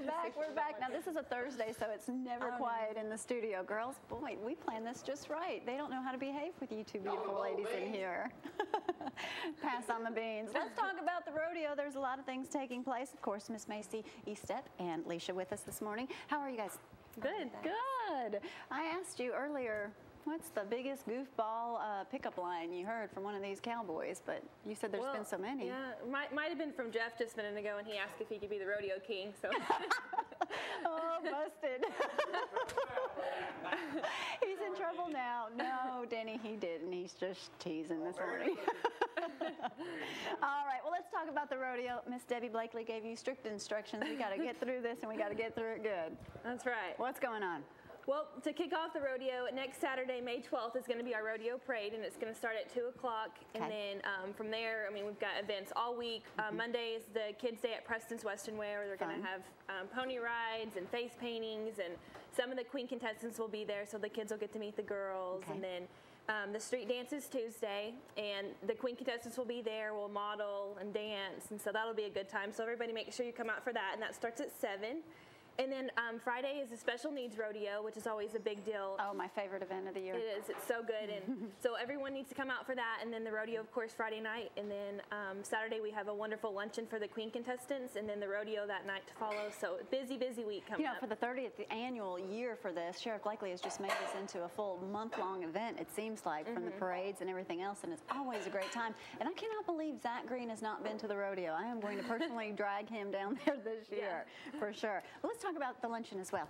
we're back. We're back. Now, this is a Thursday, so it's never Oh, quiet in the studio. Girls, boy, we planned this just right. They don't know how to behave with you two beautiful ladies in here. Pass on the beans. Let's talk about the rodeo. There's a lot of things taking place. Of course, Miss Lacie Estep and Leisha with us this morning. How are you guys? Good. Good. I asked you earlier, what's the biggest goofball uh, pickup line you heard from one of these cowboys? But you said there's Well, been so many. Yeah, might, might have been from Jeff just a minute ago, and he asked if he could be the rodeo king. So Oh, busted. He's in trouble now. No, Denny, he didn't. He's just teasing this morning. All right, well, let's talk about the rodeo. Miss Debbie Blakely gave you strict instructions. We got to get through this and we got to get through it good. that's right. What's going on? Well, to kick off the rodeo, next Saturday, May 12th, is going to be our rodeo parade, and it's going to start at 2 o'clock. And then um, from there, I mean, we've got events all week. Uh, Monday is the Kids' Day at Preston's Western Wear, where they're going to have um, pony rides and face paintings, and some of the queen contestants will be there, so the kids will get to meet the girls. Okay. And then um, the street dance is Tuesday, and the queen contestants will be there, will model and dance, and so that'll be a good time. So everybody make sure you come out for that, and that starts at 7. And then um, Friday is a special needs rodeo, which is always a big deal. Oh, my favorite event of the year. It is. It's so good, and so everyone needs to come out for that. And then the rodeo, of course, Friday night, and then um, Saturday we have a wonderful luncheon for the queen contestants, and then the rodeo that night to follow. So busy, busy week coming up. You know, up. for the 30th annual year for this, Sheriff Blakely has just made this into a full month-long event, it seems like, from the parades and everything else, and it's always a great time. And I cannot believe Zach Green has not been to the rodeo. I am going to personally drag him down there this year, for sure. Well, let's talk about the luncheon as well.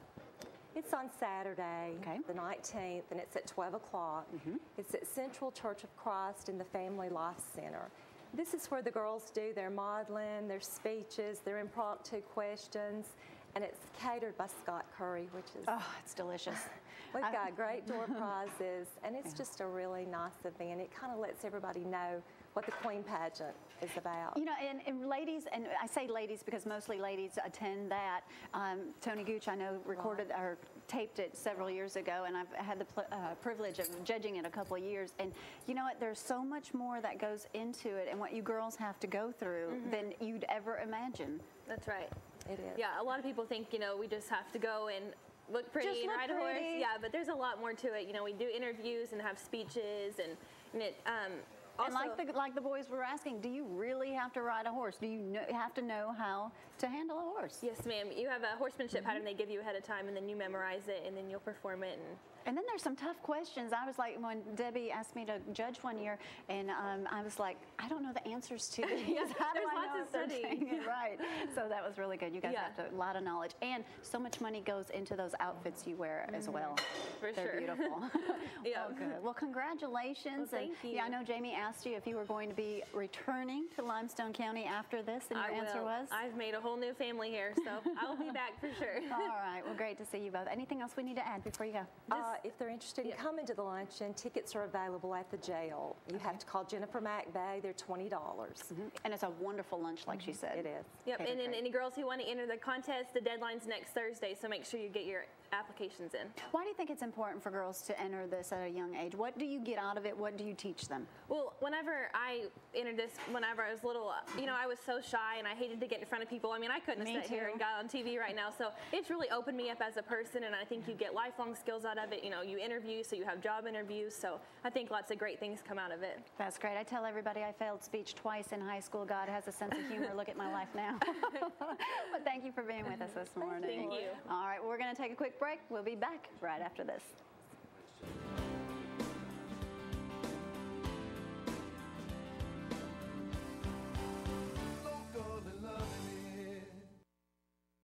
It's on Saturday, Okay. the 19th, and it's at 12 o'clock. Mm-hmm. It's at Central Church of Christ in the Family Life Center. This is where the girls do their modeling, their speeches, their impromptu questions, and it's catered by Scott Curry, which is. Oh, it's delicious. We've got great door prizes, and it's just a really nice event. It kind of lets everybody know what the Queen pageant is about. You know, and, and ladies, and I say ladies because mostly ladies attend that. Um, Tony Gooch, I know, recorded or taped it several years ago, and I've had the pl- uh, privilege of judging it a couple of years. And you know what? There's so much more that goes into it, and what you girls have to go through than you'd ever imagine. That's right. It is. Yeah, a lot of people think you know we just have to go and look pretty Just and ride a horse. Yeah, but there's a lot more to it. You know, we do interviews and have speeches, and, and it. Um, also, and like the like the boys were asking, do you really have to ride a horse? Do you know, have to know how to handle a horse? Yes, ma'am. You have a horsemanship Mm-hmm. pattern they give you ahead of time, and then you memorize it, and then you'll perform it. And And then there's some tough questions. I was like, when Debbie asked me to judge one year, and um, I was like, I don't know the answers to these. How do I lots know of if they're studying. it right? So that was really good. You guys Yeah. have to, a lot of knowledge, and so much money goes into those outfits you wear as well. Mm-hmm. For They're sure. beautiful. Yeah. Oh, good. Well, congratulations. Well, thank and, you. Yeah, I know Jamie asked you if you were going to be returning to Limestone County after this, and your I answer will. was. I've made a whole new family here, so I'll be back for sure. All right. Well, great to see you both. Anything else we need to add before you go? Uh, if they're interested in Yeah. coming to the luncheon, tickets are available at the jail. You have to call Jennifer McVeigh. They're twenty dollars. And it's a wonderful lunch, like she said. It is. Yep, Okay, and then any girls who want to enter the contest, the deadline's next Thursday, so make sure you get your applications in. Why do you think it's important for girls to enter this at a young age? What do you get out of it? What do you teach them? Well, whenever I entered this, whenever I was little, you know, I was so shy and I hated to get in front of people. I mean, I couldn't Me have sat here and got on TV right now. So it's really opened me up as a person, and I think you get lifelong skills out of it. You know, you interview, so you have job interviews. So I think lots of great things come out of it. That's great. I tell everybody I failed speech twice in high school. God has a sense of humor. Look at my life now. but thank you for being with us this morning. Thank you. All right, we're going to take a break. We'll be back right after this.